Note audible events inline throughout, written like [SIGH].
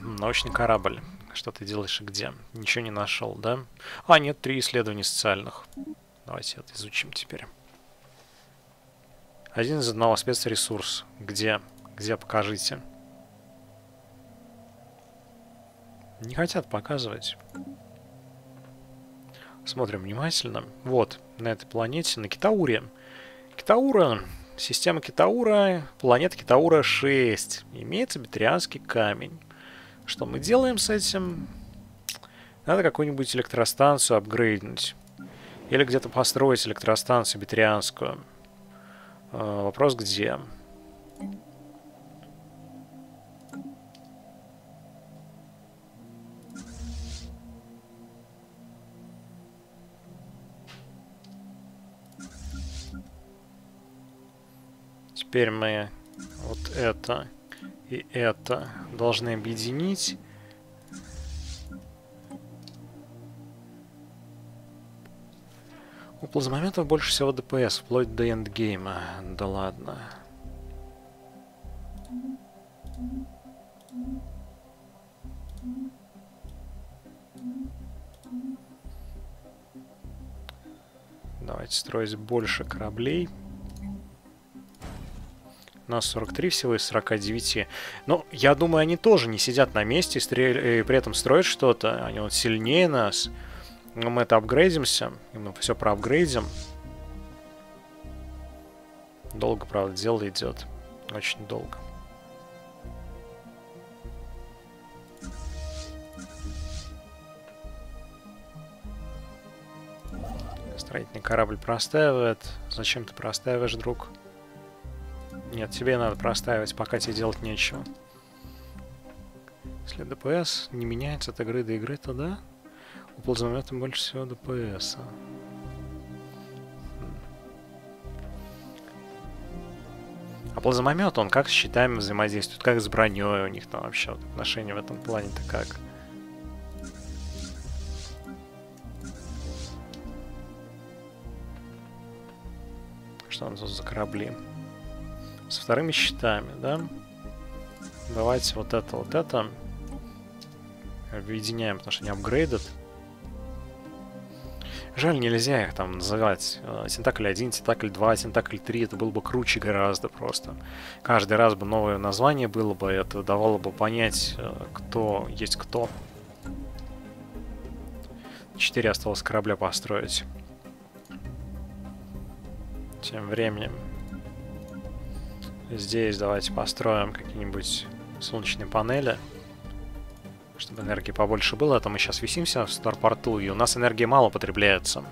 Научный корабль. Что ты делаешь и где? Ничего не нашел, да? А, нет, три исследования социальных. Давайте это изучим теперь. Один из одного спецресурс. Где? Где покажите? Не хотят показывать. Смотрим внимательно. Вот, на этой планете, на Китауре. Китаура, система Китаура, планета Китаура 6. Имеется бетрианский камень. Что мы делаем с этим? Надо какую-нибудь электростанцию апгрейднуть. Или где-то построить электростанцию бетрианскую. Э, вопрос где? Теперь мы вот это и это должны объединить. У плазмометов больше всего ДПС, вплоть до эндгейма. Да ладно. Давайте строить больше кораблей. Нас 43 всего из 49. Но я думаю, они тоже не сидят на месте и, и при этом строят что-то. Они вот сильнее нас. Но мы это апгрейдимся. И мы все проапгрейдим. Долго, правда, дело идет. Очень долго. Строительный корабль простаивает. Зачем ты простаиваешь, друг? Нет, тебе надо простаивать, пока тебе делать нечего. Если ДПС не меняется от игры до игры, то да. У плазмомета больше всего ДПС. Хм. А плазмомет, он как с щитами взаимодействует, как с броней у них там вообще вот, отношения в этом плане-то как? Что тут за корабли? Со вторыми щитами, да? Давайте вот это, вот это объединяем, потому что они апгрейдят. Жаль, нельзя их там называть э, Тентакль 1, Тентакль 2, Тентакль 3. Это было бы круче гораздо просто. Каждый раз бы новое название было бы, это давало бы понять, э, кто есть кто. Четыре осталось корабля построить. Тем временем Здесь давайте построим какие-нибудь солнечные панели, чтобы энергии побольше было. А то мы сейчас висимся в Старпорту, и у нас энергии мало потребляется.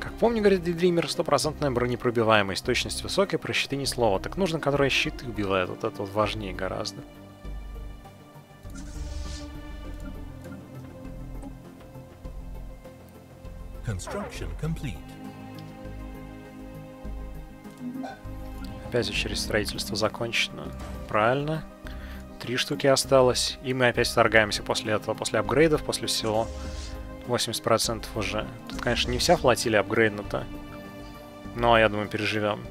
Как помню, говорит Дидример, стопроцентная бронепробиваемость, точность высокая, про щиты ни слова. Так нужно, которые щиты убивает, вот это вот важнее гораздо. Construction complete. Опять очередь строительства закончено. Правильно. Три штуки осталось. И мы опять вторгаемся после этого, после апгрейдов, после всего. 80% уже. Тут, конечно, не вся флотилия апгрейднута. Но, я думаю, переживем.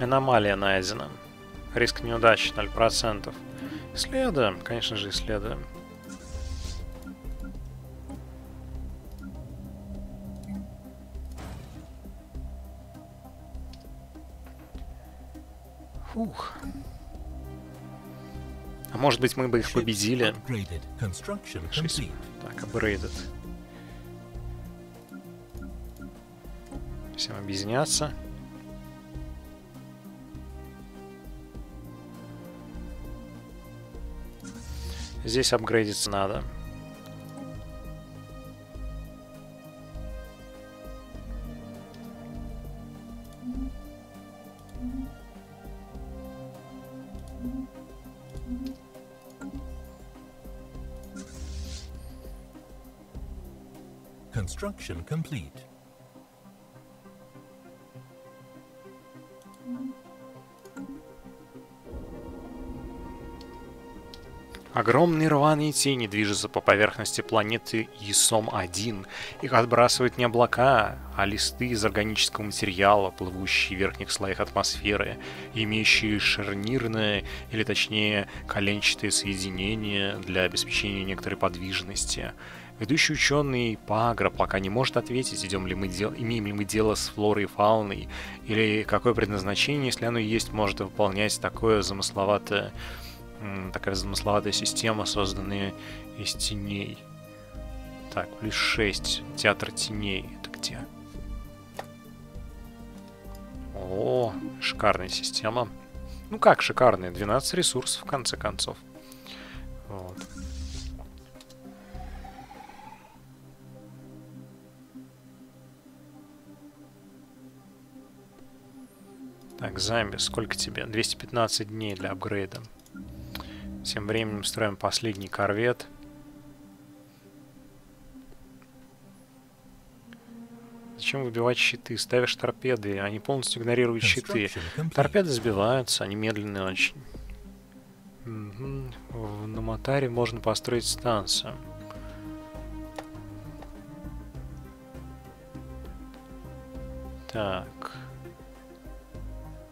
Аномалия найдена. Риск неудачи 0%. Исследуем, конечно же, исследуем. Фух. А может быть мы бы их победили? Так, апгрейдед. Всем объединяться. Здесь апгрейдиться надо. Construction complete. Огромные рваные тени движутся по поверхности планеты Исом-1. Их отбрасывают не облака, а листы из органического материала, плывущие в верхних слоях атмосферы, имеющие шарнирное, или точнее коленчатое соединение для обеспечения некоторой подвижности. Ведущий ученый Пагра пока не может ответить, идем ли мы дел... имеем ли мы дело с флорой и фауной, или какое предназначение, если оно есть, может выполнять такое замысловатое такая замысловатая система, созданная из теней. Так, плюс 6. Театр теней. Это где? О, шикарная система. Ну как шикарная? 12 ресурсов, в конце концов. Вот. Так, Замби, сколько тебе? 215 дней для апгрейда. Тем временем строим последний корвет. Зачем выбивать щиты? Ставишь торпеды, они полностью игнорируют щиты. Торпеды сбиваются, они медленные очень. Угу. На Мотаре можно построить станцию. Так.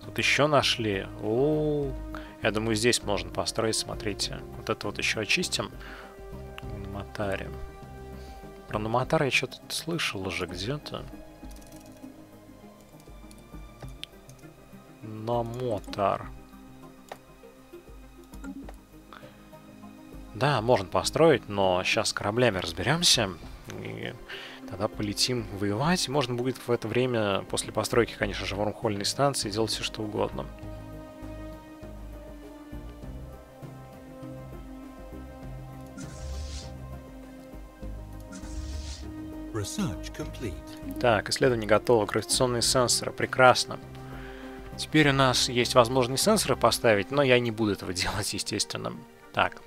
Тут еще нашли. О, -о, -о. Я думаю, здесь можно построить, смотрите. Вот это вот еще очистим. Наматаре. Про Наматар я что-то слышал уже где-то. Намотар. Да, можно построить, но сейчас с кораблями разберемся. И тогда полетим воевать. Можно будет в это время, после постройки, конечно же, вармхольной станции, делать все что угодно. Так, исследование готово. Гравитационные сенсоры. Прекрасно. Теперь у нас есть возможность сенсоры поставить, но я не буду этого [LAUGHS] делать, естественно. Так,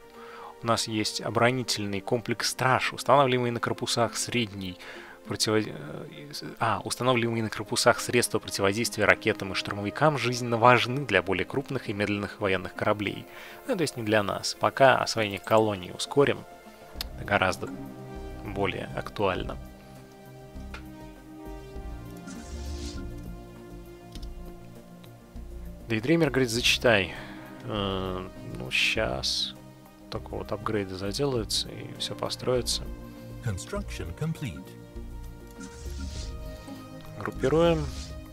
у нас есть оборонительный комплекс страж, устанавливаемый на корпусах средний против... А, устанавливаемые на корпусах средства противодействия ракетам и штурмовикам жизненно важны для более крупных и медленных военных кораблей. Ну, то есть не для нас. Пока освоение колонии ускорим, гораздо более актуально. Дейдример говорит, зачитай. Э, ну, сейчас. Только вот апгрейды заделаются и все построится. Группируем.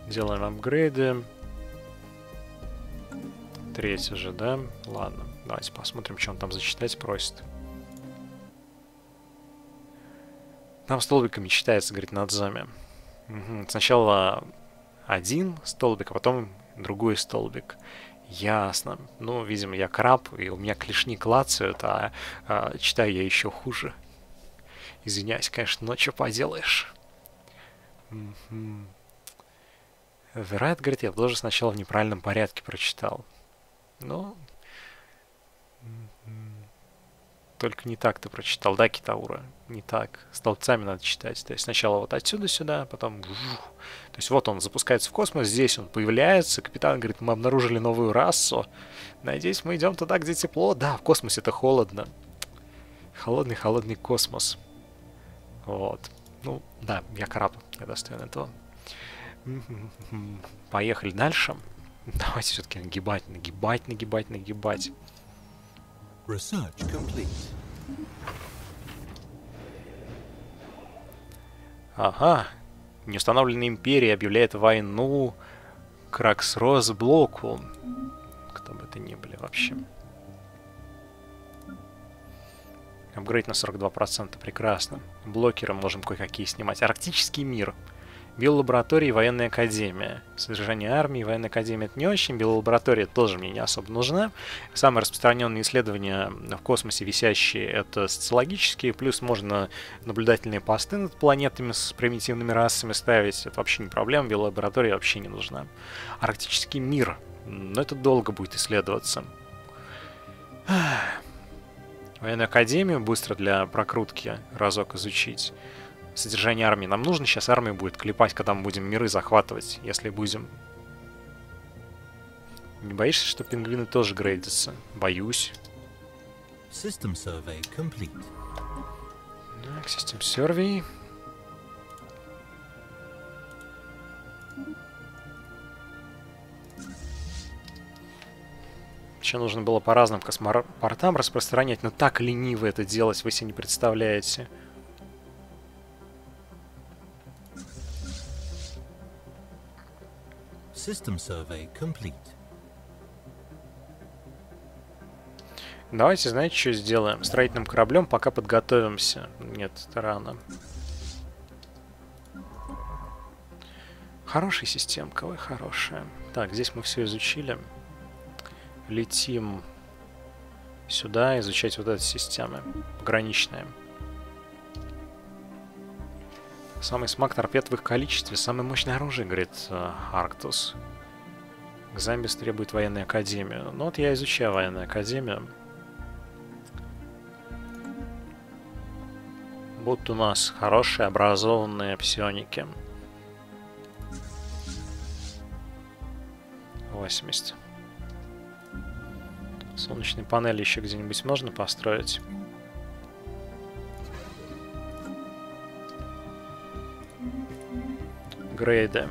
Делаем апгрейды. Третий же, да? Ладно, давайте посмотрим, что он там зачитать просит. Нам столбиками читается, говорит, над зами. Угу. Сначала один столбик, а потом другой столбик. Ясно. Ну, видимо, я краб, и у меня клешни клацают, а, а читаю я еще хуже. Извиняюсь, конечно, но что поделаешь. Верайт говорит, я тоже сначала в неправильном порядке прочитал. Ну, только не так ты прочитал, да, Китаура? Не так. Столбцами надо читать. То есть сначала вот отсюда сюда, потом... То есть вот он запускается в космос, здесь он появляется, капитан говорит, мы обнаружили новую расу. Надеюсь, мы идем туда, где тепло. Да, в космосе это холодно. Холодный-холодный космос. Вот. Ну, да, я краб, я достоин этого. Поехали дальше. Давайте все-таки нагибать, нагибать, нагибать, нагибать. Research complete. Ага. Неустановленная империя объявляет войну Краксрос блоку. Кто бы это ни были вообще. Апгрейд на 42%. Прекрасно. Блокеры можем кое-какие снимать. Арктический мир. Биолаборатория и военная академия. Содержание армии и военная академия это не очень. Биолаборатория тоже мне не особо нужна. Самые распространенные исследования в космосе висящие это социологические. Плюс можно наблюдательные посты над планетами с примитивными расами ставить. Это вообще не проблема. Биолаборатория вообще не нужна. Арктический мир. Но это долго будет исследоваться. Военную академию быстро для прокрутки разок изучить содержание армии. Нам нужно сейчас армию будет клепать, когда мы будем миры захватывать, если будем. Не боишься, что пингвины тоже грейдятся? Боюсь. System survey complete. Так, систем сервей. Еще нужно было по разным космопортам распространять, но так лениво это делать, вы себе не представляете. System survey complete. Давайте, знаете, что сделаем? Строительным кораблем пока подготовимся. Нет, это рано. Хорошая системка, вы хорошая. Так, здесь мы все изучили. Летим сюда изучать вот эти системы пограничные. Самый смак торпед в их количестве, самое мощное оружие, говорит э, Арктус. Замбис требует военной академии. Ну вот я изучаю военную академию. Будут у нас хорошие, образованные псионики. 80. Солнечные панели еще где-нибудь можно построить? Грейды.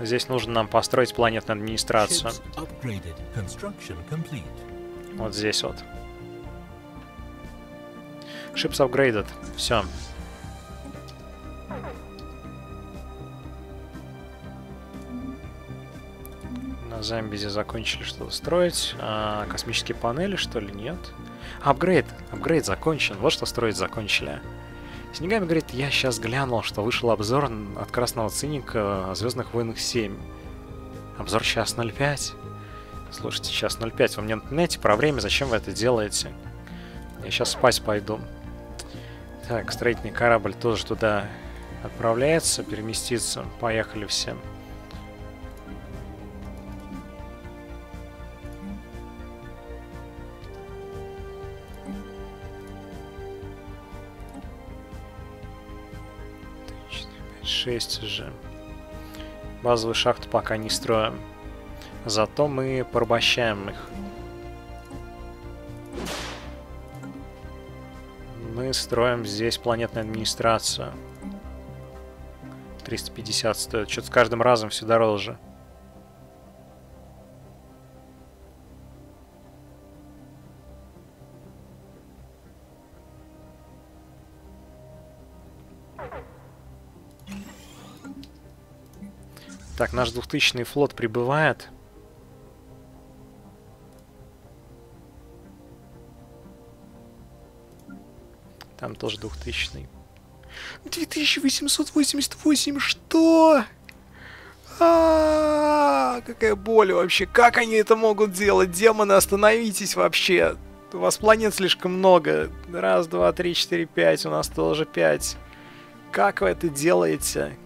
Здесь нужно нам построить планетную администрацию. Вот здесь вот. Ships upgraded. Все. Замбези закончили что-то строить. А, космические панели, что ли, нет? Апгрейд! Апгрейд закончен. Вот что строить закончили. Снегами говорит, я сейчас глянул, что вышел обзор от Красного Циника о Звездных войнах 7. Обзор час 05. Слушайте, час 05. Вы мне напоминаете про время, зачем вы это делаете? Я сейчас спать пойду. Так, строительный корабль тоже туда отправляется, переместится. Поехали всем. 6 же. Базовые шахты пока не строим. Зато мы порабощаем их. Мы строим здесь планетную администрацию. 350 стоит. Что-то с каждым разом все дороже. Так, наш двухтысячный флот прибывает. Там тоже двухтысячный. 2888, что? А, -а, а, какая боль вообще. Как они это могут делать? Демоны, остановитесь вообще. У вас планет слишком много. Раз, два, три, четыре, пять. У нас тоже пять. Как вы это делаете?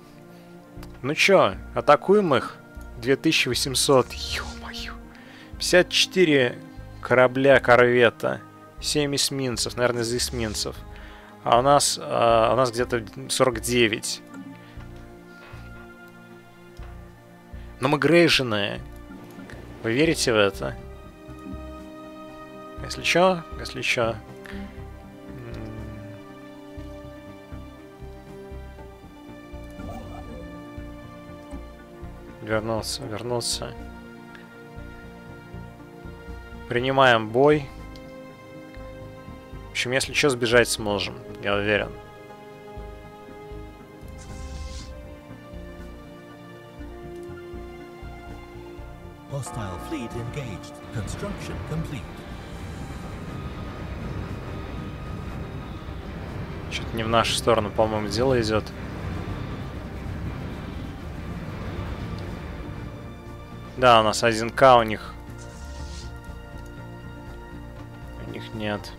Ну чё, атакуем их? 2800. Ё-моё. 54 корабля корвета. 7 эсминцев, наверное, из эсминцев. А у нас, а, у нас где-то 49. Но мы грейженые. Вы верите в это? Если чё, если чё. Вернулся, вернулся. Принимаем бой. В общем, если что, сбежать сможем, я уверен. Hostile fleet engaged. Construction complete. Что-то не в нашу сторону, по-моему, дело идет. Да, у нас 1К, у них... У них нет.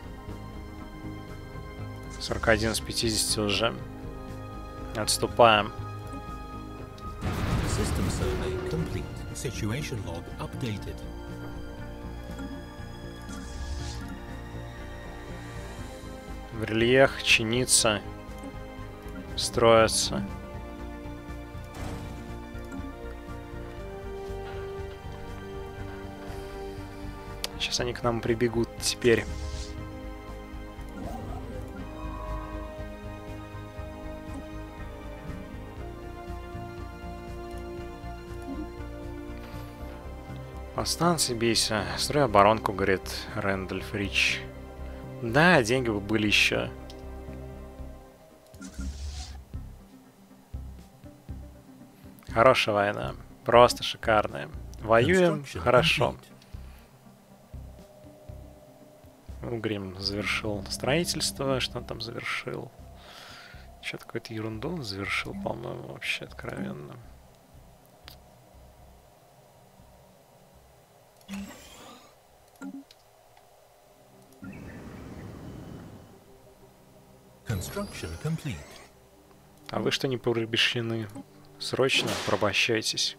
41 с 50 уже. Отступаем. System survey complete. Situation log updated. в рельеф, чиниться, строиться. Сейчас они к нам прибегут теперь. По станции бейся. Строй оборонку, говорит Рэндальф Рич. Да, деньги бы были еще. Хорошая война. Просто шикарная. Воюем хорошо. Угрим завершил строительство. Что он там завершил? Что-то какую-то ерунду он завершил, по-моему, вообще откровенно. Construction complete. А вы что не порабощены? Срочно пробощайтесь.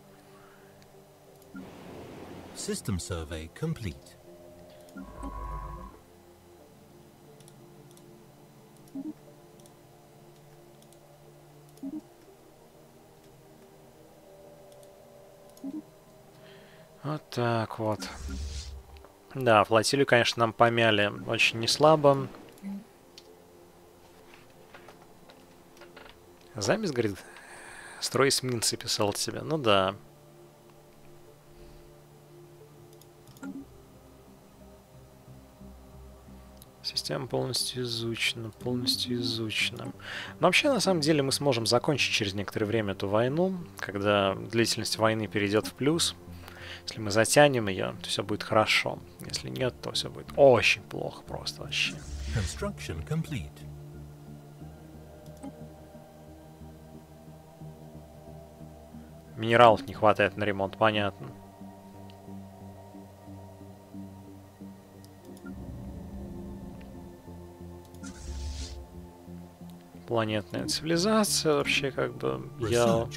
System survey complete. Вот так вот. Да, флотилию, конечно, нам помяли очень неслабо. Замес, говорит, строй эсминцы писал тебе. Ну да. Система полностью изучена, полностью изучена. Но вообще, на самом деле, мы сможем закончить через некоторое время эту войну, когда длительность войны перейдет в плюс. Если мы затянем ее, то все будет хорошо. Если нет, то все будет очень плохо просто вообще. Construction complete. Минералов не хватает на ремонт, понятно. Планетная цивилизация вообще как бы я...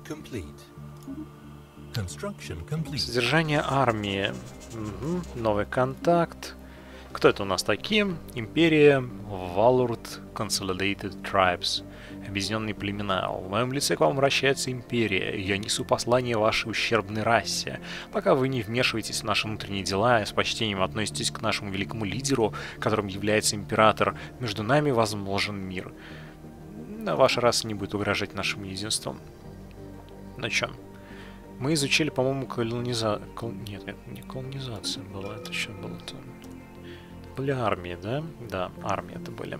Содержание армии. Мгм, Новый контакт. Кто это у нас такие? Империя Valurt Consolidated Tribes. Объединенные племена. В моем лице к вам вращается империя. Я несу послание вашей ущербной расе. Пока вы не вмешиваетесь в наши внутренние дела и с почтением относитесь к нашему великому лидеру, которым является император, между нами возможен мир. Ваша раса не будет угрожать нашему единству. Ну чё? Мы изучили, по-моему, колониза... кол- Нет, это не колонизация была, это что было-то? Были армии, да? Да, армии это были.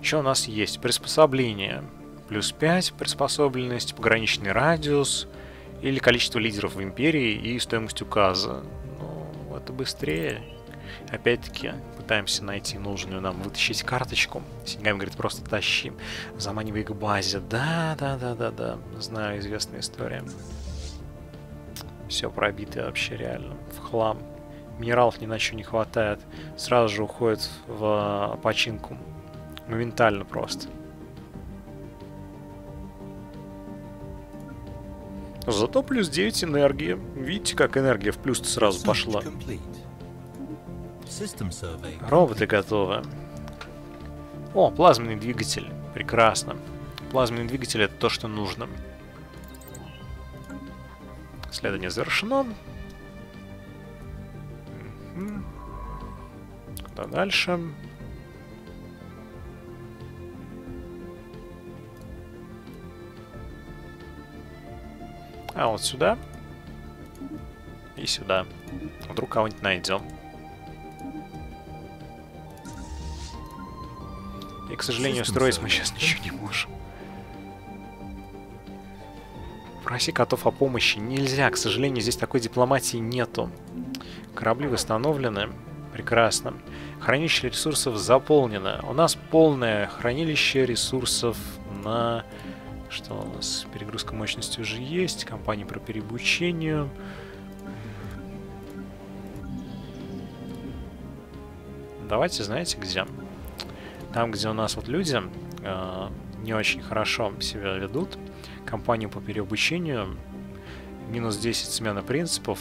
Что у нас есть? Приспособление. Плюс 5 приспособленность, пограничный радиус или количество лидеров в империи и стоимость указа. Ну, это быстрее. Опять-таки, пытаемся найти нужную нам, вытащить карточку. Сингами говорит, просто тащи. Заманивай к базе. Да, да, да, да, да. Знаю, известная история. Все пробито вообще реально. В хлам. Минералов ни на что не хватает. Сразу же уходит в э, починку. Моментально просто. Зато плюс 9 энергии. Видите, как энергия в плюс сразу пошла. Роботы готовы. О, плазменный двигатель. Прекрасно. Плазменный двигатель это то, что нужно. Исследование завершено. Мгм. Куда дальше? А, вот сюда. И сюда. Вдруг кого-нибудь найдем. И, к сожалению, строить мы сейчас ничего не можем. Проси котов о помощи нельзя, к сожалению, здесь такой дипломатии нету. Корабли восстановлены. Прекрасно. Хранилище ресурсов заполнено. У нас полное хранилище ресурсов на... Что у нас? Перегрузка мощности уже есть. Компания по переобучению. Давайте, знаете, где? Там, где у нас вот люди э, не очень хорошо себя ведут, компанию по переобучению, минус 10 смена принципов.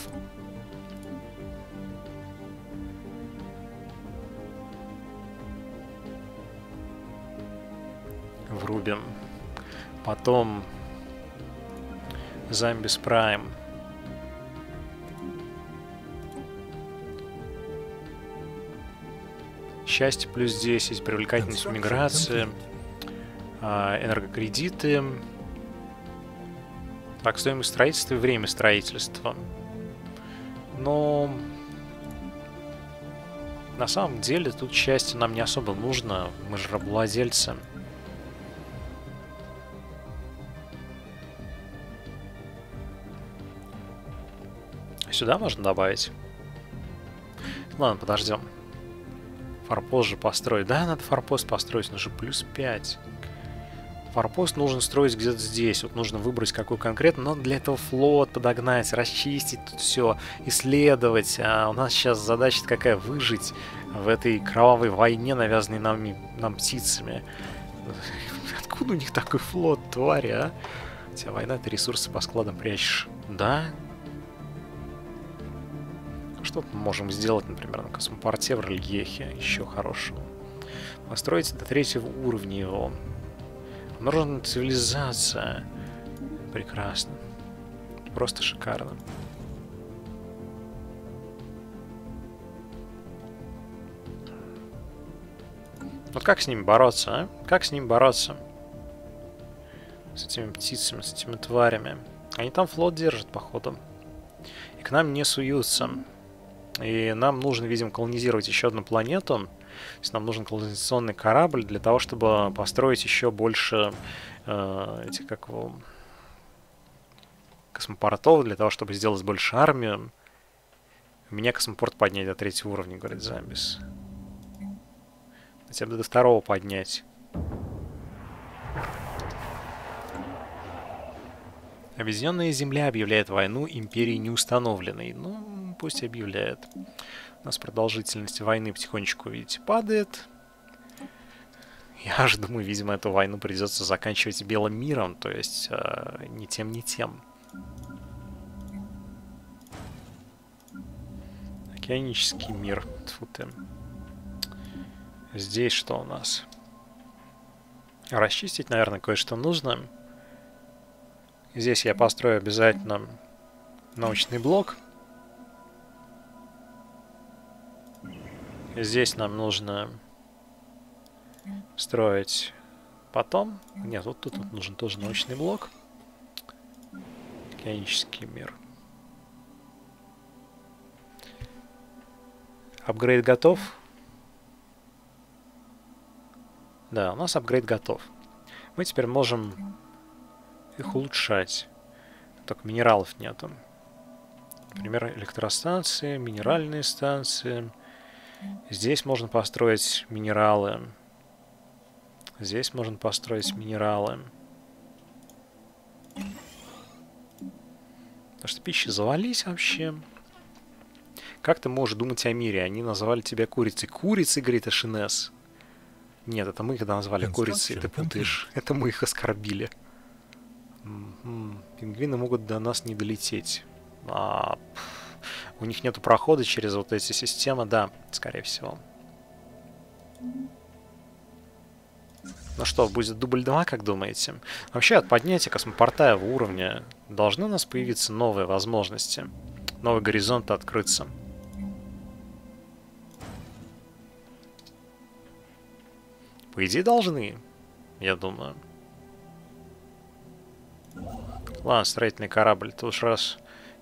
врубим. Потом Замбис Прайм. Счастье плюс 10, привлекательность миграции, а, энергокредиты. Так, стоимость строительства и время строительства. Но на самом деле тут счастье нам не особо нужно. Мы же рабовладельцы. Сюда можно добавить? Ладно, подождем. Форпост же построить. Да, надо форпост построить, но же плюс 5. Форпост нужно строить где-то здесь. Вот нужно выбрать какой конкретно. Но для этого флот подогнать, расчистить тут все, исследовать. А у нас сейчас задача какая? Выжить в этой кровавой войне, навязанной нами, нам птицами. Откуда у них такой флот, твари, а? Хотя война, ты ресурсы по складам прячешь. Да? Что мы можем сделать, например, на космопорте в Рельехе еще хорошего? Построить до третьего уровня его. Обнаружена цивилизация. Прекрасно. Просто шикарно. Вот как с ними бороться, а? Как с ними бороться? С этими птицами, с этими тварями. Они там флот держат, походу. И к нам не суются. И нам нужно, видимо, колонизировать еще одну планету. То есть нам нужен колонизационный корабль для того, чтобы построить еще больше э, этих, как его, космопортов, для того, чтобы сделать больше армию. У меня космопорт поднять до третьего уровня, говорит Замбис. Хотя бы до второго поднять. Объединенная Земля объявляет войну империи неустановленной. Ну, пусть объявляет. У нас продолжительность войны потихонечку, видите, падает. Я же думаю, видимо, эту войну придется заканчивать белым миром, то есть э, ни тем, ни тем. Океанический мир. Тьфу ты. Здесь что у нас? Расчистить, наверное, кое-что нужно. Здесь я построю обязательно научный блок. Здесь нам нужно строить потом. Нет, вот тут вот нужен тоже научный блок. Океанический мир. Апгрейд готов. Да, у нас апгрейд готов. Мы теперь можем их улучшать. Только минералов нету. Например, электростанции, минеральные станции. Здесь можно построить минералы. Здесь можно построить минералы. Потому что пищи завались вообще. Как ты можешь думать о мире? Они назвали тебя курицей. Курицей, говорит Ашинес. Нет, это мы их назвали курицей, ты путаешь. Это мы их оскорбили. Пингвины могут до нас не долететь. А, пф, у них нету прохода через вот эти системы, да, скорее всего. Ну что, будет дубль 2, как думаете? Вообще, от поднятия космопортаевого уровня должны у нас появиться новые возможности. Новый горизонт открыться. По идее, должны, я думаю. Ладно, строительный корабль. Ты уж раз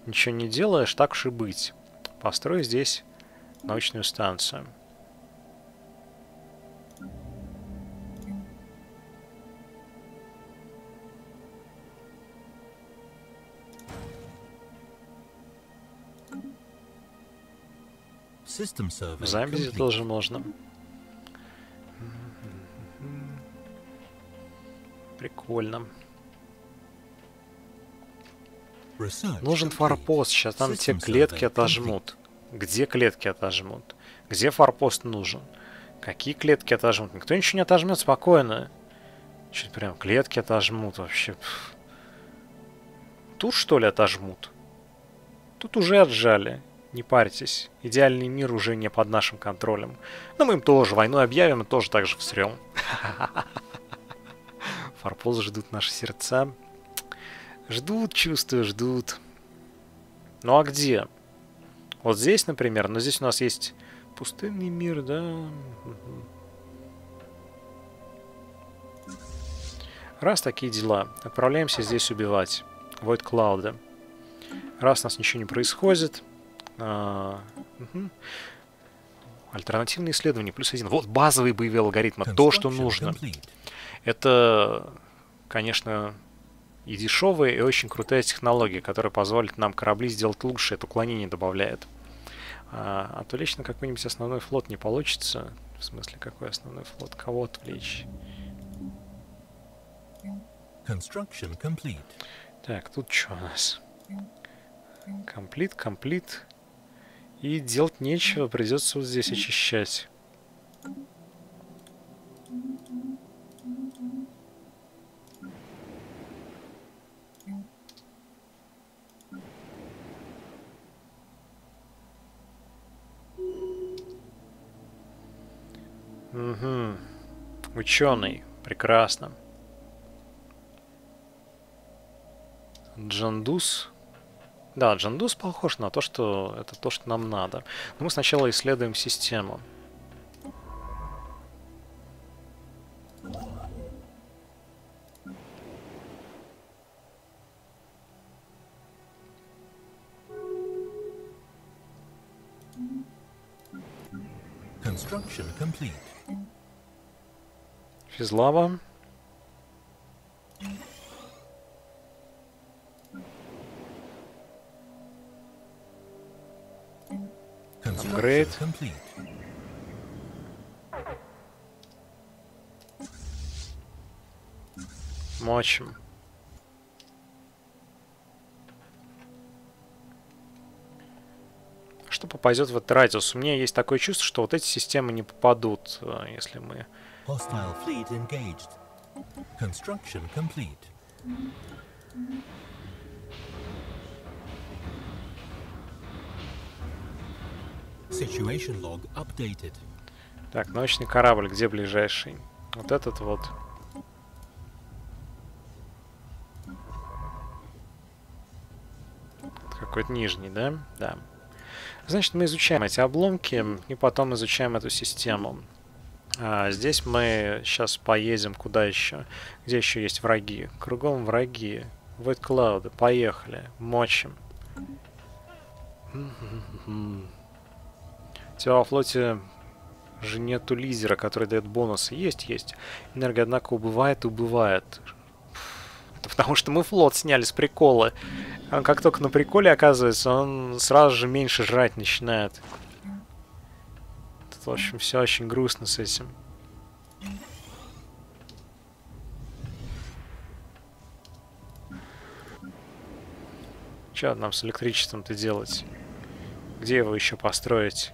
ничего не делаешь, так уж и быть. Построй здесь научную станцию. Complete. тоже можно. Прикольно. Нужен форпост. Сейчас там те клетки отожмут. Где клетки отожмут? Где форпост нужен? Какие клетки отожмут? Никто ничего не отожмет спокойно. Что прям клетки отожмут вообще. Тут что ли отожмут? Тут уже отжали. Не парьтесь. Идеальный мир уже не под нашим контролем. Но мы им тоже войну объявим и тоже так же всрем. [LAUGHS] форпост ждут наши сердца. Ждут, чувствую, ждут. Ну а где? Вот здесь, например, но здесь у нас есть пустынный мир, да? Раз такие дела, отправляемся здесь убивать. Void Cloud. Раз у нас ничего не происходит. А, угу. Альтернативные исследования плюс один. Вот базовые боевые алгоритмы. То, что нужно. Это, конечно, и дешевая, и очень крутая технология, которая позволит нам корабли сделать лучше. Это уклонение добавляет. А, отвлечь на какой-нибудь основной флот не получится. В смысле, какой основной флот? Кого отвлечь? Construction complete. Так, тут что у нас? Комплит, комплит. И делать нечего, придется вот здесь очищать. Угу. Ученый. Прекрасно. Джандус. Да, Джандус похож на то, что это то, что нам надо. Но мы сначала исследуем систему. Физлава. Апгрейд. Мочим. Что попадет в этот радиус? У меня есть такое чувство, что вот эти системы не попадут, э, если мы... Hostile fleet engaged. Construction complete. Situation log updated. Так, научный корабль, где ближайший? Вот этот вот. Какой-то нижний, да? Да. Значит, мы изучаем эти обломки и потом изучаем эту систему. А, здесь мы сейчас поедем куда еще? Где еще есть враги? Кругом враги. Void Cloud. Поехали. Мочим. У тебя во флоте же нету лизера, который дает бонусы. Есть, есть. Энергия, однако, убывает убывает. Это потому что мы флот сняли с прикола. Он как только на приколе оказывается, он сразу же меньше жрать начинает. В общем, все очень грустно с этим. Что нам с электричеством-то делать? Где его еще построить?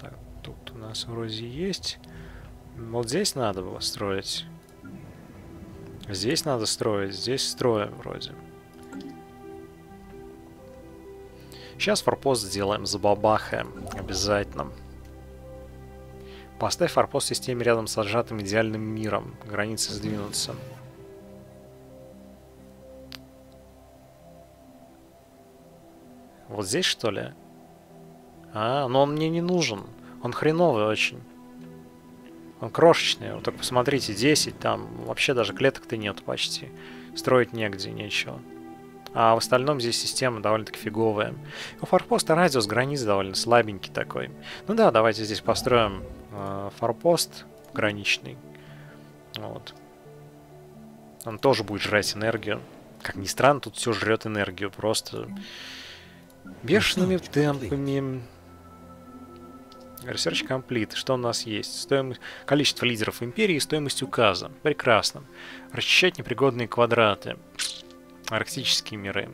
Так, тут у нас вроде есть. Вот здесь надо было строить. Здесь надо строить, здесь строим вроде. Сейчас форпост сделаем, забабахаем. Обязательно. Поставь форпост в системе рядом с отжатым идеальным миром. Границы сдвинутся. Вот здесь, что ли? А, но он мне не нужен. Он хреновый очень. Он крошечный. Вот только посмотрите, 10, там вообще даже клеток-то нет почти. Строить негде, нечего. А в остальном здесь система довольно-таки фиговая. У форпоста радиус границ довольно слабенький такой. Ну да, давайте здесь построим э, форпост граничный. Вот. Он тоже будет жрать энергию. Как ни странно, тут все жрет энергию. Просто бешеными темпами. Research Complete. Что у нас есть? Стоимость, количество лидеров империи и стоимость указа. Прекрасно. Расчищать непригодные квадраты. Арктические миры.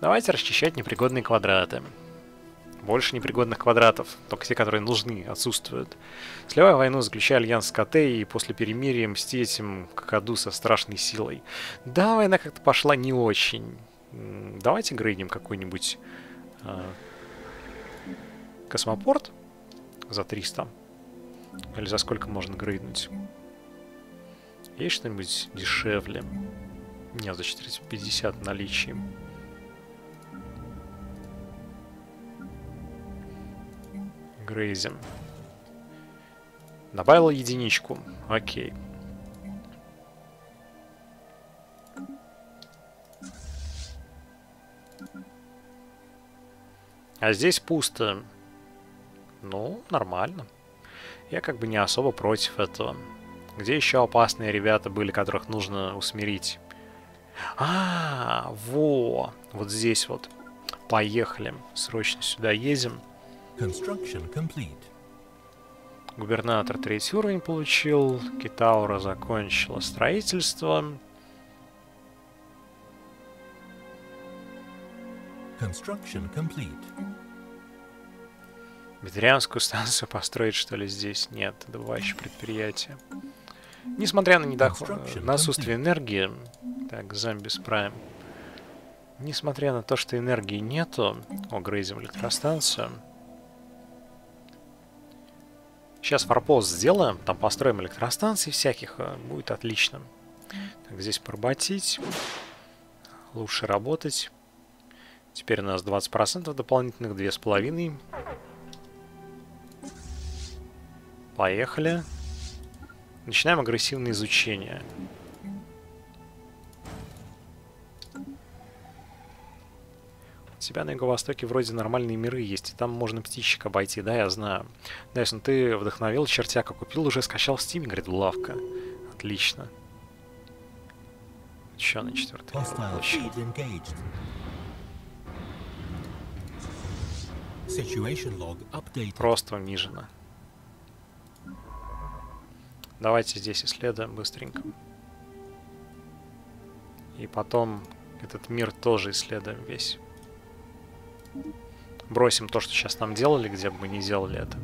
Давайте расчищать непригодные квадраты. Больше непригодных квадратов, только те, которые нужны, отсутствуют. Сливая войну, заключая альянс с КТ и после перемирия мсти этим какаду со страшной силой. Да, война как-то пошла не очень. Давайте грейдим какой-нибудь э, космопорт за 300. Или за сколько можно грейднуть? Есть что-нибудь дешевле? Нет, за 450 в наличии. Грейзим. Добавила единичку. Окей. А здесь пусто. Ну, нормально. Я как бы не особо против этого. Где еще опасные ребята были, которых нужно усмирить? А, во, вот здесь вот. Поехали. Срочно сюда едем. Губернатор третий уровень получил. Китаура закончила строительство. Construction complete. Ветерианскую станцию построить, что ли, здесь? Нет, добывающее предприятие. Несмотря на, недоход... на отсутствие энергии... Так, зомби справим. Несмотря на то, что энергии нету... О, грейзим электростанцию. Сейчас форпост сделаем, там построим электростанции всяких, э, будет отлично. Так, здесь поработить. Лучше работать. Теперь у нас 20% дополнительных, 2,5. Поехали. Начинаем агрессивное изучение. Тебя на юго-востоке вроде нормальные миры есть, и там можно птичек обойти, да, я знаю. Да, если ты вдохновил, чертяка купил, уже скачал в Steam, говорит, лавка. Отлично. Еще на четвертый. Просто унижено. Давайте здесь исследуем быстренько. И потом этот мир тоже исследуем весь. Бросим то, что сейчас нам делали, где бы мы не делали это.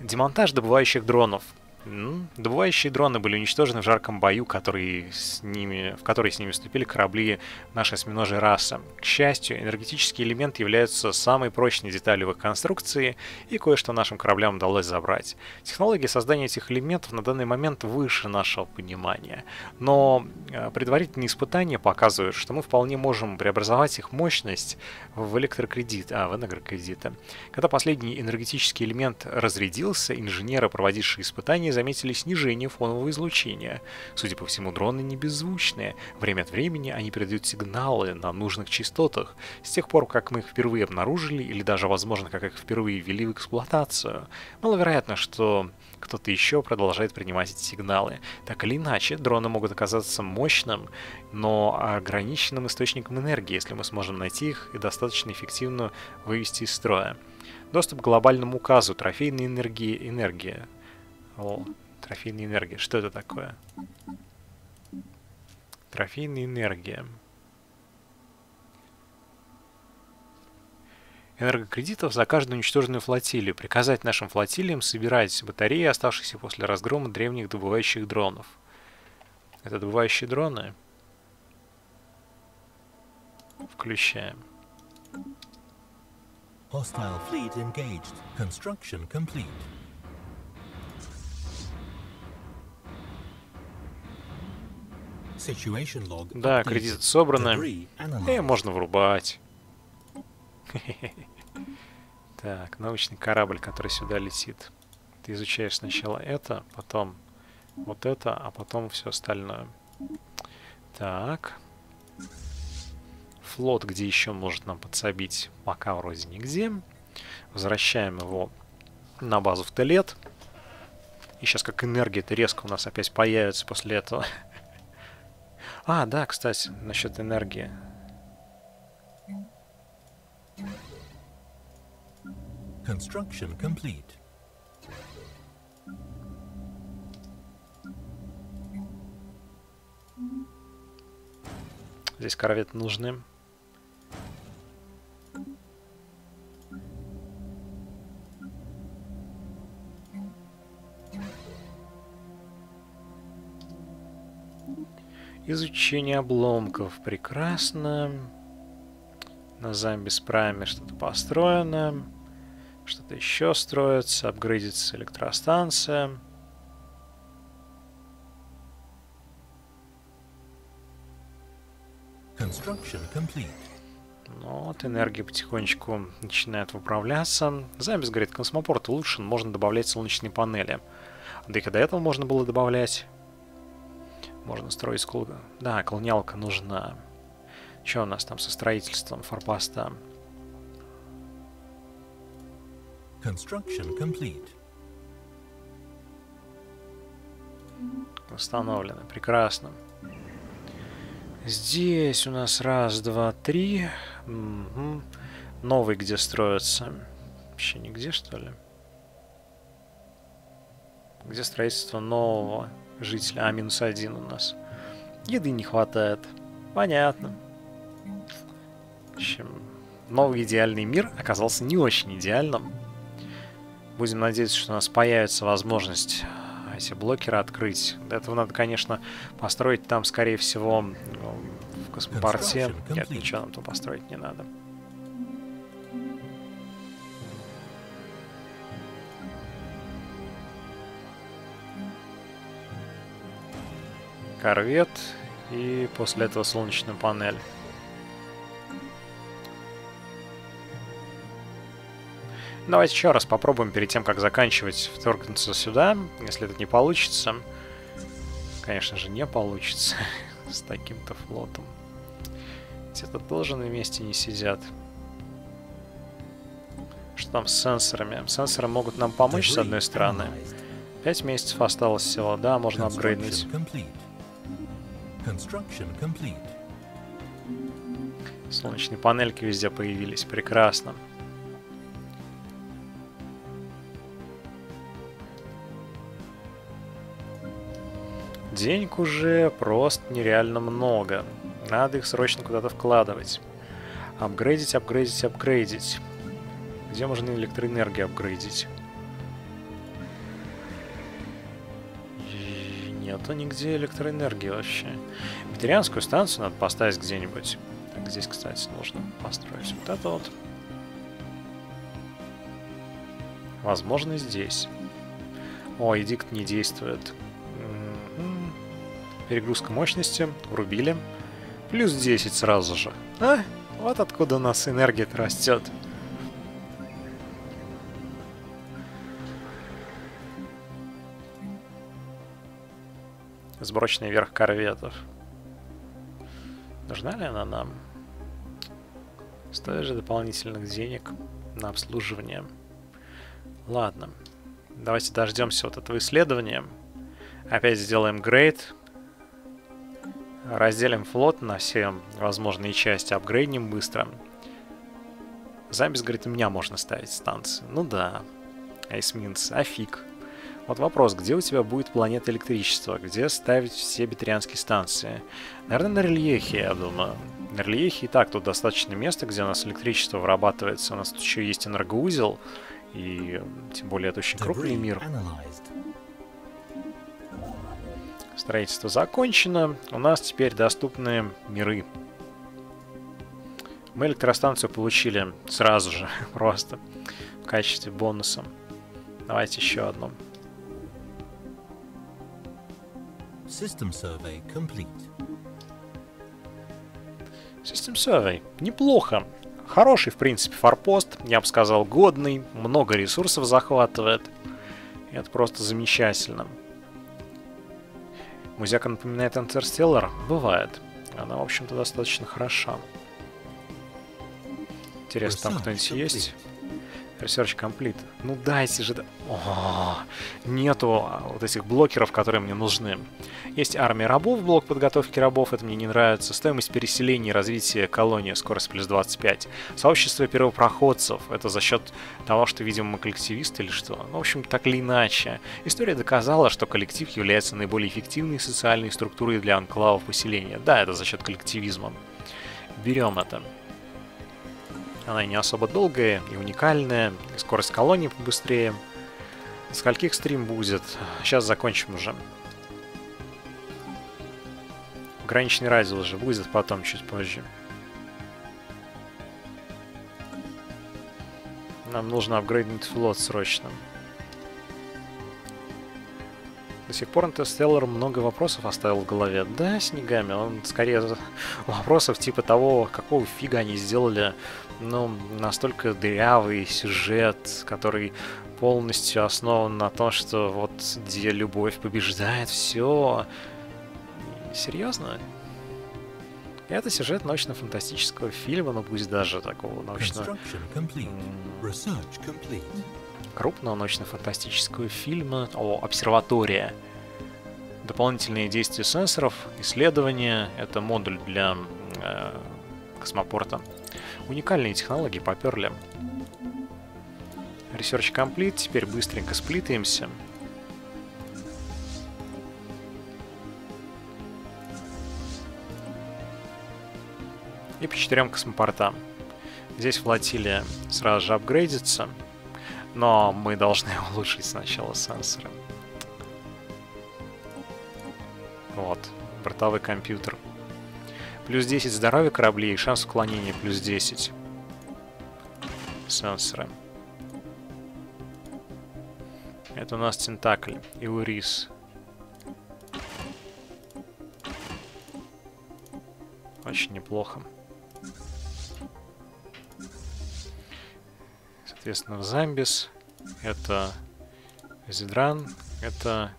Демонтаж добывающих дронов. М, Добывающие дроны были уничтожены в жарком бою, который с ними, в который с ними вступили корабли нашей осьминожей расы. К счастью, энергетический элемент является самой прочной деталью в их конструкции, и кое-что нашим кораблям удалось забрать. Технология создания этих элементов на данный момент выше нашего понимания, но э, предварительные испытания показывают, что мы вполне можем преобразовать их мощность в электрокредит, а, в энергокредиты. Когда последний энергетический элемент разрядился, инженеры, проводившие испытания, заметили снижение фонового излучения. Судя по всему, дроны не беззвучные. Время от времени они передают сигналы на нужных частотах. С тех пор, как мы их впервые обнаружили, или даже, возможно, как их впервые ввели в эксплуатацию, маловероятно, что кто-то еще продолжает принимать эти сигналы. Так или иначе, дроны могут оказаться мощным, но ограниченным источником энергии, если мы сможем найти их и достаточно эффективно вывести из строя. Доступ к глобальному указу трофейной энергии энергия. О, трофейная энергия. Что это такое? Трофейная энергия. Энергокредитов за каждую уничтоженную флотилию. Приказать нашим флотилиям собирать батареи, оставшиеся после разгрома древних добывающих дронов. Это добывающие дроны. Включаем. Hostile fleet engaged. Construction complete. Да, кредиты собраны. И analyzed. можно врубать. [LAUGHS] Так, научный корабль, который сюда летит. Ты изучаешь сначала это, потом вот это, а потом все остальное. Так. Флот, где еще может нам подсобить, пока вроде нигде. Возвращаем его на базу в Телет. И сейчас как энергия-то резко у нас опять появится после этого. [LAUGHS] А, да, кстати, насчет энергии. Construction complete. Здесь корветы нужны. Изучение обломков. Прекрасно. На зомби с прайме что-то построено. Что-то еще строится, апгрейдится электростанция. Construction complete. Ну вот, энергия потихонечку начинает выправляться. Замес, говорит, космопорт улучшен, можно добавлять солнечные панели. Да и до этого можно было добавлять. Можно строить кол... Да, колониалка нужна. Что у нас там со строительством форпоста? Construction complete. Установлено. Прекрасно. Здесь у нас раз, два, три. Мгм. Новый где строится? Вообще нигде, что ли? Где строительство нового жителя? А, минус один у нас. Еды не хватает. Понятно. В общем, новый идеальный мир оказался не очень идеальным. Будем надеяться, что у нас появится возможность эти блокеры открыть. Для этого надо, конечно, построить там, скорее всего, ну, в космопорте. Нет, ничего нам там построить не надо. Корвет и после этого солнечная панель. Давайте еще раз попробуем перед тем, как заканчивать, вторгнуться сюда. Если это не получится, конечно же, не получится [LAUGHS] с таким-то флотом. Где-то тоже на месте не сидят. Что там с сенсорами? Сенсоры могут нам помочь, с одной стороны. Пять месяцев осталось всего, да, можно апгрейднуть. Construction complete. Солнечные панельки везде появились, прекрасно. Денег уже просто нереально много. Надо их срочно куда-то вкладывать. Апгрейдить, апгрейдить, апгрейдить. Где можно электроэнергию апгрейдить? Нету нигде электроэнергии вообще. Ветерианскую станцию надо поставить где-нибудь. Так, здесь, кстати, нужно построить вот это вот. Возможно, здесь. О, эдикт не действует. Перегрузка мощности. Врубили. Плюс 10 сразу же. А, вот откуда у нас энергия растет. Сборочный верх корветов. Нужна ли она нам? Стоит же дополнительных денег на обслуживание. Ладно. Давайте дождемся вот этого исследования. Опять сделаем грейд. Разделим флот на все возможные части, апгрейднем быстро. Запись говорит, у меня можно ставить станции. Ну да. Эсминцы, а фиг. Вот вопрос, где у тебя будет планета электричества? Где ставить все битарианские станции? Наверное, на рельефе, я думаю. На рельефе и так тут достаточно места, где у нас электричество вырабатывается. У нас тут еще есть энергоузел. И тем более это очень крупный мир. Строительство закончено. У нас теперь доступны миры. Мы электростанцию получили сразу же, [LAUGHS] просто в качестве бонуса. Давайте еще одну. System survey complete. System Survey. Неплохо. Хороший, в принципе, форпост. Я бы сказал, годный. Много ресурсов захватывает. Это просто замечательно. Музяка напоминает Интерстеллар? Бывает. Она, в общем-то, достаточно хороша. Интересно, там кто-нибудь есть? Research Complete. Ну дайте же... О, нету а, вот этих блокеров, которые мне нужны. Есть армия рабов, блок подготовки рабов, это мне не нравится. Стоимость переселения и развития колонии, скорость плюс 25. Сообщество первопроходцев, это за счет того, что, видимо, мы коллективисты или что. Ну, в общем, так или иначе. История доказала, что коллектив является наиболее эффективной социальной структурой для анклавов поселения. Да, это за счет коллективизма. Берем это. Она не особо долгая и уникальная, и скорость колонии побыстрее. Скольких стрим будет? Сейчас закончим уже. Граничный радиус же будет потом, чуть позже. Нам нужно апгрейднуть флот срочно. До сих пор Интерстеллар много вопросов оставил в голове. Да, снегами. Он скорее [LAUGHS] вопросов типа того, какого фига они сделали ну, настолько дырявый сюжет, который полностью основан на том, что вот где любовь побеждает все. Серьезно? Это сюжет научно-фантастического фильма, но пусть даже такого научно... Крупного научно-фантастического фильма о обсерватория. Дополнительные действия сенсоров, исследования, это модуль для э, космопорта. Уникальные технологии поперли. Research complete, теперь быстренько сплитаемся. И по четырем космопортам. Здесь флотилия сразу же апгрейдится, но мы должны [LAUGHS] улучшить сначала сенсоры. Вот, бортовой компьютер. Плюс 10 здоровья кораблей и шанс уклонения плюс 10. Сенсоры. Это у нас Тентакль и Урис. Очень неплохо. Соответственно, в Замбис это Зидран, это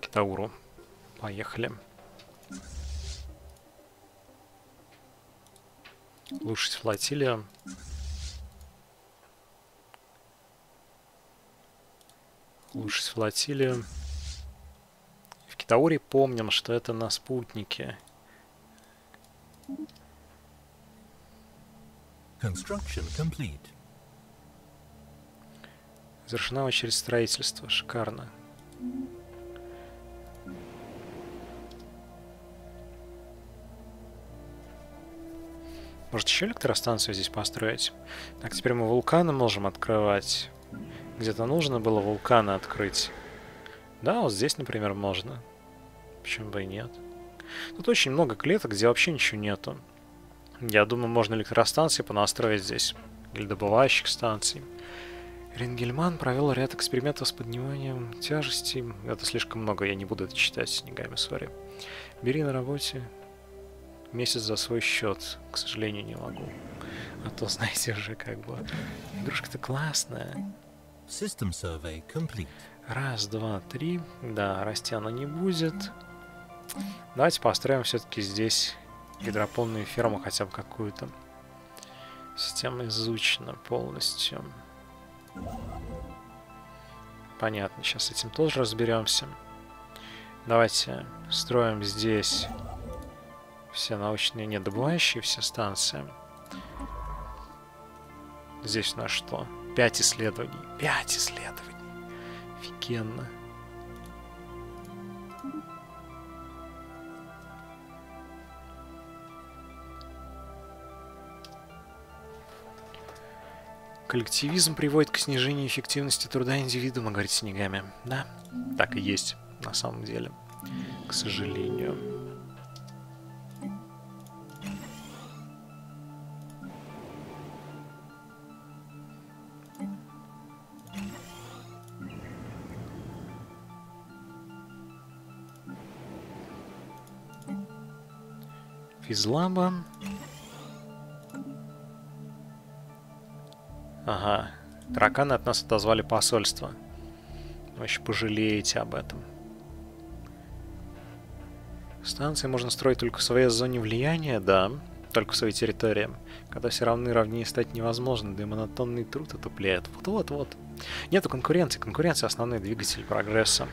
Китауру. Поехали. Лучшить флотилия. Улучшить флотилию. В Китауре помним, что это на спутнике. Construction complete. Завершена очередь строительства. Шикарно. Может еще электростанцию здесь построить? Так, теперь мы вулканы можем открывать. Где-то нужно было вулканы открыть. Да, вот здесь, например, можно. Почему бы и нет? Тут очень много клеток, где вообще ничего нету. Я думаю, можно электростанции понастроить здесь. Или добывающих станций. Ренгельман провел ряд экспериментов с подниманием тяжести. Это слишком много, я не буду это читать снегами, сори. Бери на работе месяц за свой счет. К сожалению, не могу. А то, [LAUGHS] знаете, уже как бы... Игрушка-то классная. System survey complete. Раз, два, три. Да, расти она не будет. Давайте построим все-таки здесь гидропонную ферму хотя бы какую-то. Система изучена полностью. Понятно, сейчас с этим тоже разберемся. Давайте строим здесь все научные недобывающие, все станции. Здесь у нас что? Пять исследований. Пять исследований. Офигенно. Коллективизм приводит к снижению эффективности труда индивидуума, говорит Снегами. Да, так и есть на самом деле. К сожалению. Физлаба. Ага. Тараканы от нас отозвали посольство. Вы еще пожалеете об этом. Станции можно строить только в своей зоне влияния, да. Только в своей территории. Когда все равны равнее стать невозможно, да и монотонный труд отупляет. Вот-вот-вот. Нету конкуренции. Конкуренция основной двигатель прогресса.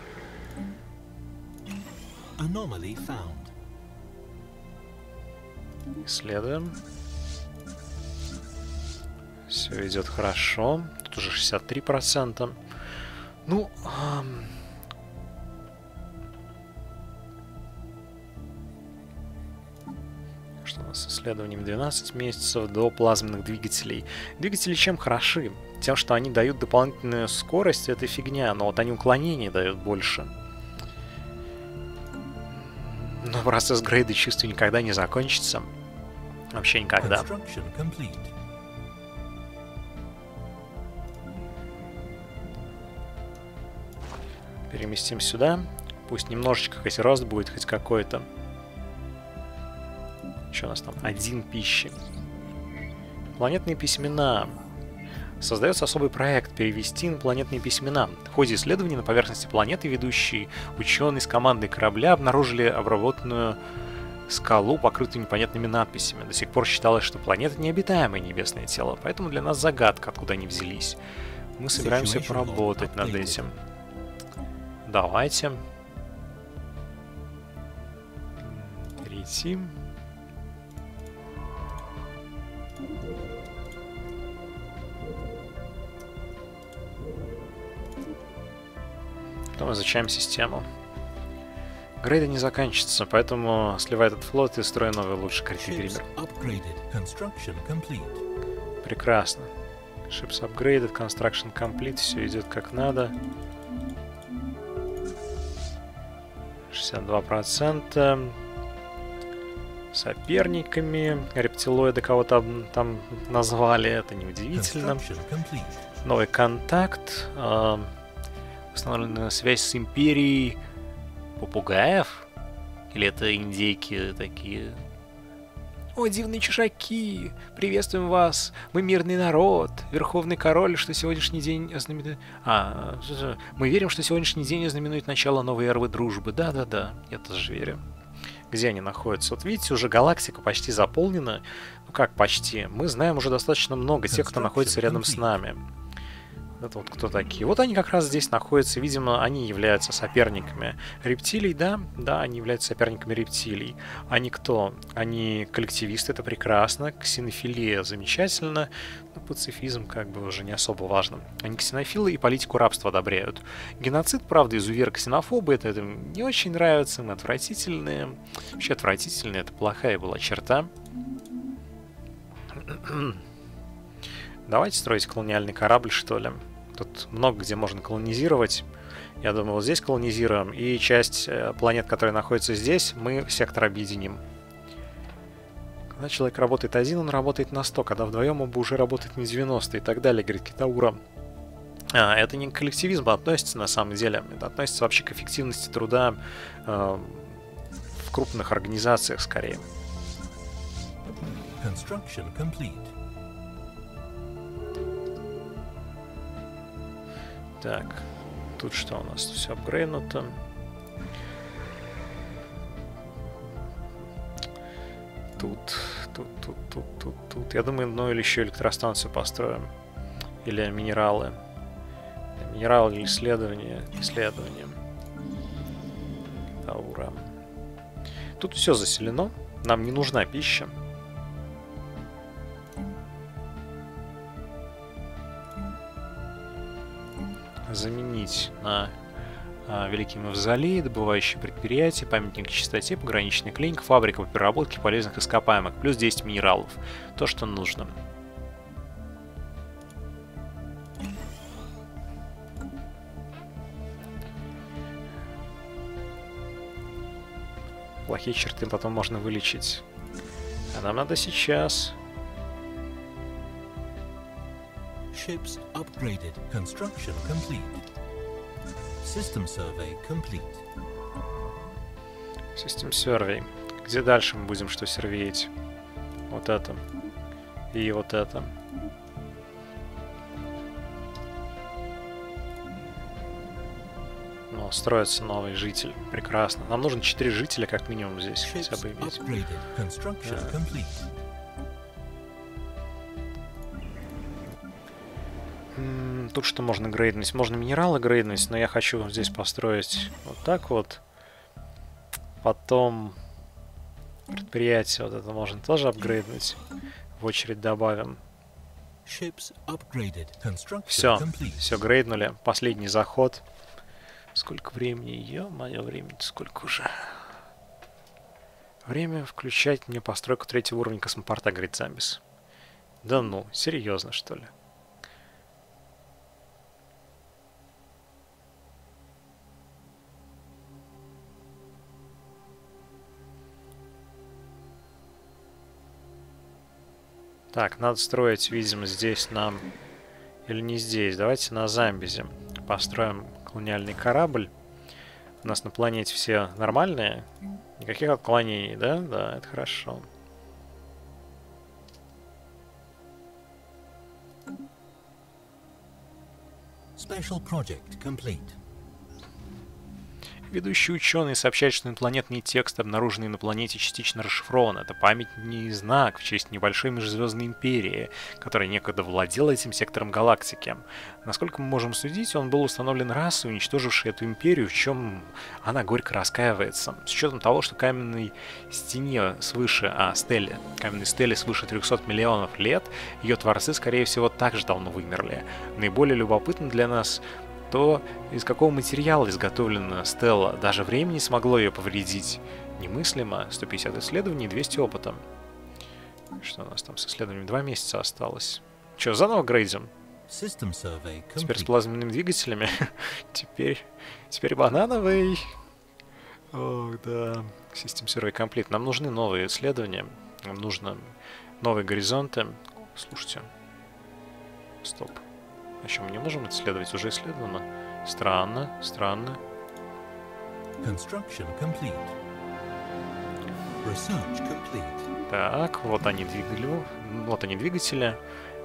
Исследуем. Все идет хорошо. Тут уже 63%. Ну, эм... что у нас с исследованием 12 месяцев до плазменных двигателей. Двигатели чем хороши? Тем, что они дают дополнительную скорость, это фигня, но вот они уклонения дают больше. Но процесс грейда чувствую никогда не закончится. Вообще никогда. Переместим сюда. Пусть немножечко хоть рост будет, хоть какой-то. Что у нас там? Один пищи. Планетные письмена. Создается особый проект перевести инопланетные письмена. В ходе исследований на поверхности планеты ведущие ученые с командой корабля обнаружили обработанную скалу, покрытую непонятными надписями. До сих пор считалось, что планета необитаемое небесное тело, поэтому для нас загадка, откуда они взялись. Мы собираемся поработать над этим. Давайте. Перейти. Потом изучаем систему. Грейда не заканчивается, поэтому сливай этот флот и строй новый лучше пеример. Прекрасно. Ships upgraded, construction complete, все идет как надо. 62%. Соперниками. Рептилоиды кого-то там назвали, это неудивительно. Новый контакт. Э, установлена связь с Империей попугаев? Или это индейки такие? О, дивные чужаки! Приветствуем вас! Мы мирный народ! Верховный король, что сегодняшний день ознаменует... А, мы верим, что сегодняшний день ознаменует начало новой эры дружбы. Да-да-да, я тоже верю. Где они находятся? Вот видите, уже галактика почти заполнена. Ну как почти? Мы знаем уже достаточно много тех, кто находится рядом с нами. Это вот кто такие? Вот они как раз здесь находятся, видимо, они являются соперниками рептилий, да? Да, они являются соперниками рептилий. Они кто? Они коллективисты, это прекрасно. Ксенофилия замечательно. Но пацифизм как бы уже не особо важно. Они ксенофилы и политику рабства одобряют. Геноцид, правда, изувер ксенофобы, это, это не очень нравится, мы отвратительные. Вообще отвратительные, это плохая была черта. [CLEARS THROAT] Давайте строить колониальный корабль, что ли. Тут много где можно колонизировать. Я думаю, вот здесь колонизируем. И часть э, планет, которые находятся здесь, мы сектор объединим. Когда человек работает один, он работает на 100. Когда вдвоем оба уже работает на 90 и так далее, говорит Китаура. А, это не к коллективизму относится на самом деле. Это относится вообще к эффективности труда э, в крупных организациях скорее. Construction complete. Так, тут что у нас? Все апгрейднуто. Тут, тут, тут, тут, тут, тут. Я думаю, ну или еще электростанцию построим. Или минералы. Минералы или исследования. Исследования. Аура. Тут все заселено. Нам не нужна пища. Заменить на а, Великий Мавзолей, добывающие предприятия, памятник чистоте, пограничный клиник, фабрика по переработке полезных ископаемых, плюс 10 минералов. То, что нужно. Плохие черты потом можно вылечить. А нам надо сейчас. Ships upgraded. Construction complete. System survey complete. System survey. Где дальше мы будем что сервеить? Вот это. И вот это. Ну, строится новый житель. Прекрасно. Нам нужно 4 жителя как минимум здесь хотя бы иметь. Да. Тут что можно грейднуть? Можно минералы грейднуть, но я хочу здесь построить вот так вот. Потом предприятие вот это можно тоже апгрейднуть. В очередь добавим. Все, все грейднули. Последний заход. Сколько времени? Ё-моё, времени сколько уже. Время включать мне постройку третьего уровня космопорта, говорит Замбис. Да ну, серьезно что ли? Так, надо строить, видимо, здесь нам... Или не здесь. Давайте на Замбизе построим колониальный корабль. У нас на планете все нормальные. Никаких отклонений, да? Да, это хорошо. Special project complete. Ведущий ученый сообщает, что инопланетный текст, обнаруженный на планете, частично расшифрован. Это памятный знак в честь небольшой межзвездной империи, которая некогда владела этим сектором галактики. Насколько мы можем судить, он был установлен расой, уничтожившей эту империю, в чем она горько раскаивается. С учетом того, что каменной стене свыше, а, стеле, каменной стеле свыше 300 миллионов лет, ее творцы, скорее всего, также давно вымерли. Наиболее любопытно для нас то, из какого материала изготовлена Стелла. Даже время не смогло ее повредить. Немыслимо. 150 исследований, 200 опыта. Что у нас там с исследованием? Два месяца осталось. Че, заново грейдим? System Теперь с плазменными двигателями. [LAUGHS] теперь, теперь банановый. Ох, да. Систем Survey Complete. Нам нужны новые исследования. Нам нужно новые горизонты. Слушайте. Стоп. А что, мы не можем исследовать? Уже исследовано. Странно, странно. Construction complete. Research complete. Так, вот они двигали. Вот они двигатели.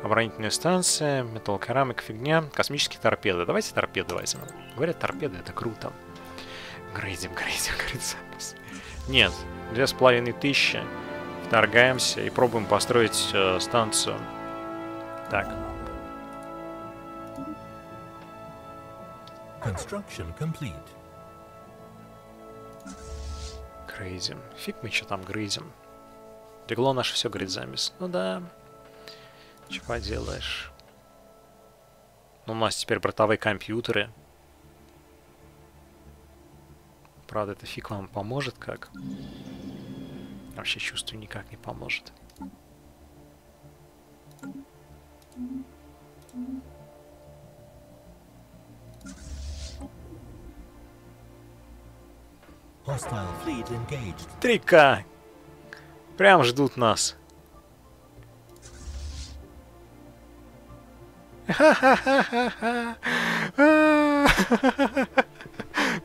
Оборонительная станция, металлокерамик, фигня, космические торпеды. Давайте торпеды возьмем. Говорят, торпеды это круто. Грейдим, грейдим, запись. Нет, две с половиной тысячи. Вторгаемся и пробуем построить э, станцию. Так, Construction complete. грейдим. Фиг мы что там грейдим. Легло наше все, говорит, замес. Ну да. Че поделаешь. Ну, у нас теперь бортовые компьютеры. Правда, это фиг вам поможет как? Вообще чувствую, никак не поможет. Hostile fleet 3К! Прям ждут нас. [LAUGHS]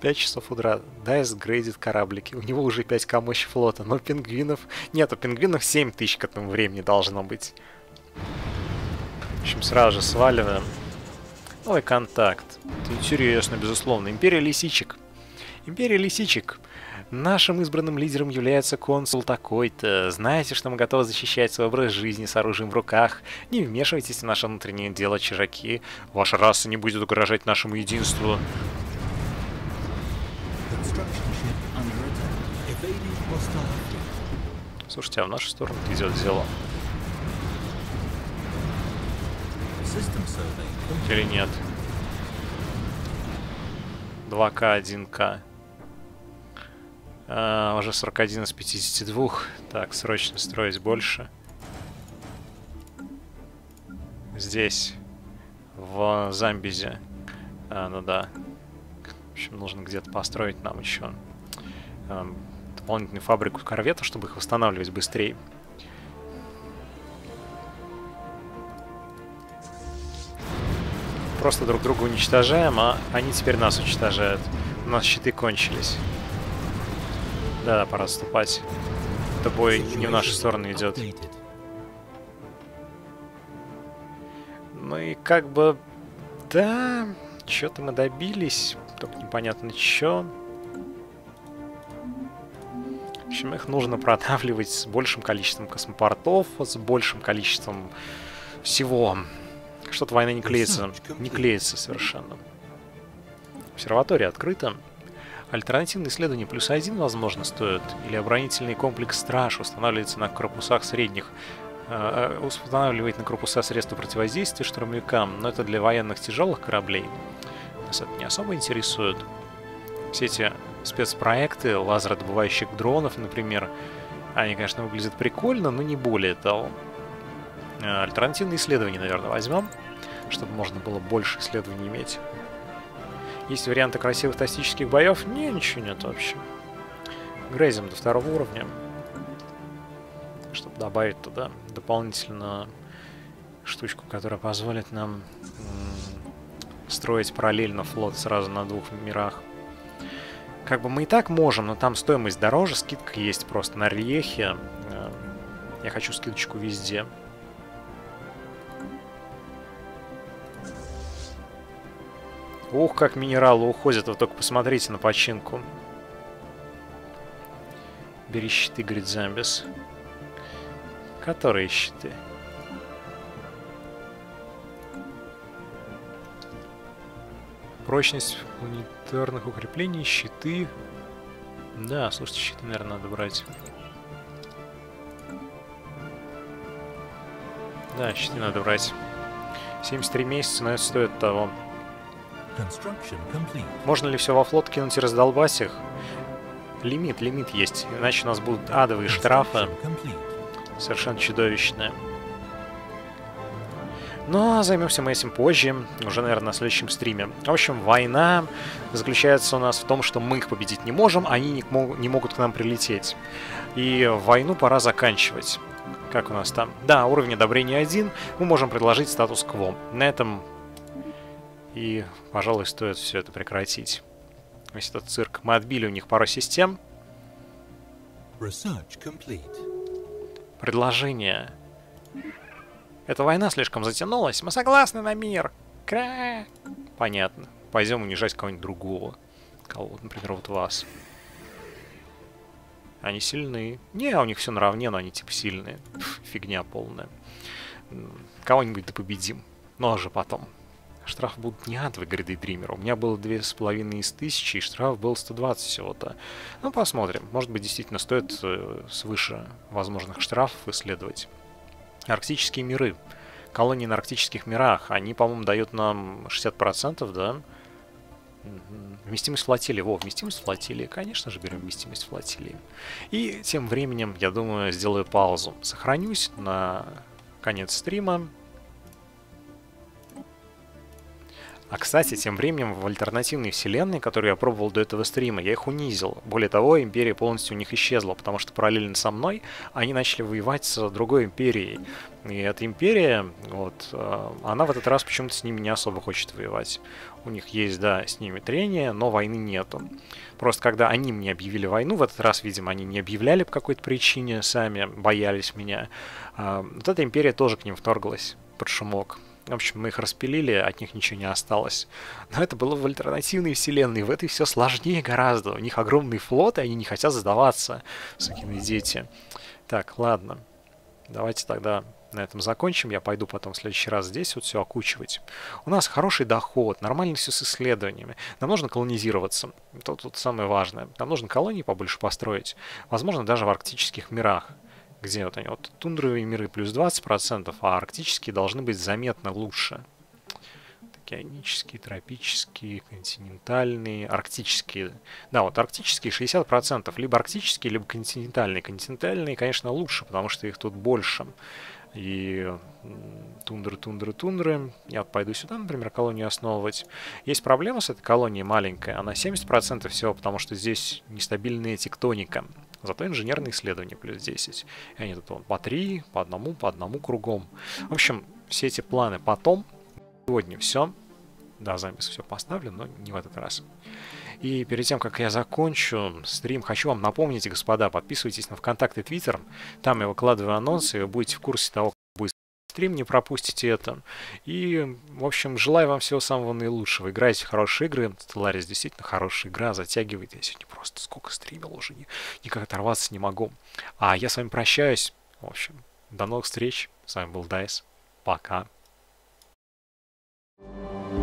Пять часов утра. Дайс грейдит кораблики. У него уже 5к мощи флота, но пингвинов... Нет, у пингвинов 7 тысяч к этому времени должно быть. В общем, сразу же сваливаем. Новый контакт. Это интересно, безусловно. Империя лисичек. Империя лисичек. Нашим избранным лидером является консул такой-то. Знаете, что мы готовы защищать свой образ жизни с оружием в руках. Не вмешивайтесь в наше внутреннее дело, чужаки. Ваша раса не будет угрожать нашему единству. Слушайте, а в нашу сторону идет дело. Или нет? 2К, 1К. А, уже 41 из 52. Так, срочно строить больше. Здесь, в Замбизе. А, ну да. В общем, нужно где-то построить нам еще эм, дополнительную фабрику корветов, чтобы их восстанавливать быстрее. Просто друг друга уничтожаем, а они теперь нас уничтожают. У нас щиты кончились. Да, пора отступать. Это бой не в нашу сторону идет. Ну и как бы... Да, что-то мы добились. Только непонятно что. В общем, их нужно продавливать с большим количеством космопортов, с большим количеством всего. Что-то война не клеится. Не клеится совершенно. Обсерватория открыта. Альтернативные исследования плюс один, возможно, стоят. Или оборонительный комплекс «Страж» устанавливается на корпусах средних. э, э, устанавливает на корпуса средства противодействия штурмовикам, но это для военных тяжелых кораблей. Нас это не особо интересует. Все эти спецпроекты лазеродобывающих дронов, например, они, конечно, выглядят прикольно, но не более того. Э, Альтернативные исследования, наверное, возьмем, чтобы можно было больше исследований иметь. Есть варианты красивых тактических боев? Не, ничего нет вообще. Грейзим до второго уровня. Чтобы добавить туда дополнительно штучку, которая позволит нам строить параллельно флот сразу на двух мирах. Как бы мы и так можем, но там стоимость дороже, скидка есть просто на рельефе. Э, Я хочу скидочку везде. Ух, как минералы уходят, вы только посмотрите на починку. Бери щиты, говорит Замбис. Которые щиты? Прочность унитарных укреплений, щиты. Да, слушайте, щиты, наверное, надо брать. Да, щиты надо брать. 73 месяца, но это стоит того. Можно ли все во флот кинуть и раздолбать их? Лимит, лимит есть. Иначе у нас будут адовые штрафы. Совершенно чудовищные. Но займемся мы этим позже, уже, наверное, на следующем стриме. В общем, война заключается у нас в том, что мы их победить не можем, они не, мог- не могут к нам прилететь. И войну пора заканчивать. Как у нас там? Да, уровень одобрения 1. Мы можем предложить статус-кво. На этом и, пожалуй, стоит все это прекратить. Весь этот цирк. Мы отбили у них пару систем. Предложение. Эта война слишком затянулась. Мы согласны на мир. Кра. Понятно. Пойдем унижать кого-нибудь другого. Кого, например, вот вас. Они сильны. Не, у них все наравне, но они типа сильные. Фигня полная. Кого-нибудь да победим. Но же потом. Штраф будут не адовые, говорит Дейдример. У меня было две с половиной из тысячи, и штраф был 120 всего-то. Ну, посмотрим. Может быть, действительно стоит э, свыше возможных штрафов исследовать. Арктические миры. Колонии на арктических мирах. Они, по-моему, дают нам 60%, да? Вместимость флотилии. Во, вместимость флотилии. Конечно же, берем вместимость флотилии. И тем временем, я думаю, сделаю паузу. Сохранюсь на конец стрима. А, кстати, тем временем в альтернативной вселенной, которую я пробовал до этого стрима, я их унизил. Более того, империя полностью у них исчезла, потому что параллельно со мной они начали воевать с другой империей. И эта империя, вот, э, она в этот раз почему-то с ними не особо хочет воевать. У них есть, да, с ними трение, но войны нету. Просто когда они мне объявили войну, в этот раз, видимо, они не объявляли по какой-то причине, сами боялись меня. а, Вот эта империя тоже к ним вторглась под шумок. В общем, мы их распилили, от них ничего не осталось. Но это было в альтернативной вселенной. В этой все сложнее гораздо. У них огромный флот, и они не хотят сдаваться, сукины дети. Так, ладно. Давайте тогда на этом закончим. Я пойду потом в следующий раз здесь вот все окучивать. У нас хороший доход, нормально все с исследованиями. Нам нужно колонизироваться. Это тут самое важное. Нам нужно колонии побольше построить. Возможно, даже в арктических мирах. Где вот они? Вот тундровые миры плюс 20%, а арктические должны быть заметно лучше. Океанические, тропические, континентальные, арктические. Да, вот арктические 60%. Либо арктические, либо континентальные. Континентальные, конечно, лучше, потому что их тут больше. И тундры, тундры, тундры. Я пойду сюда, например, колонию основывать. Есть проблема с этой колонией маленькая. Она 70% всего, потому что здесь нестабильная тектоника. Зато инженерные исследования плюс 10. И они тут вон по 3, по одному, по одному кругом. В общем, все эти планы потом. Сегодня все. Да, запись все поставлю, но не в этот раз. И перед тем, как я закончу стрим, хочу вам напомнить, господа, подписывайтесь на ВКонтакт и Твиттер. Там я выкладываю анонсы, и вы будете в курсе того, стрим, не пропустите это. И, в общем, желаю вам всего самого наилучшего. Играйте в хорошие игры. Stellaris действительно хорошая игра, затягивает. Я сегодня просто сколько стримил уже, не, никак оторваться не могу. А я с вами прощаюсь. В общем, до новых встреч. С вами был Дайс. Пока. thank you